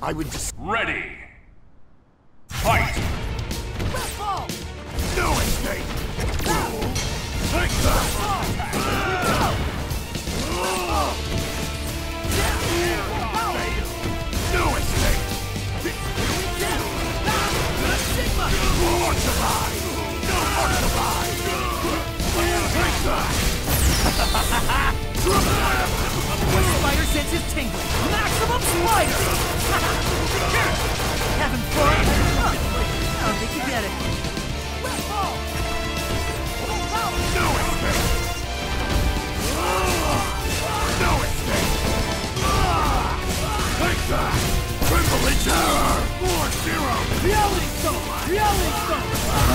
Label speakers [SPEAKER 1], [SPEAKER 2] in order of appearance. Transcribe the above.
[SPEAKER 1] I would just...
[SPEAKER 2] Ready. Fight!
[SPEAKER 1] No escape! Take that! No escape! No more survive! No more survive! Take that!
[SPEAKER 3] Spider senses tingling. Maximum spider! yelling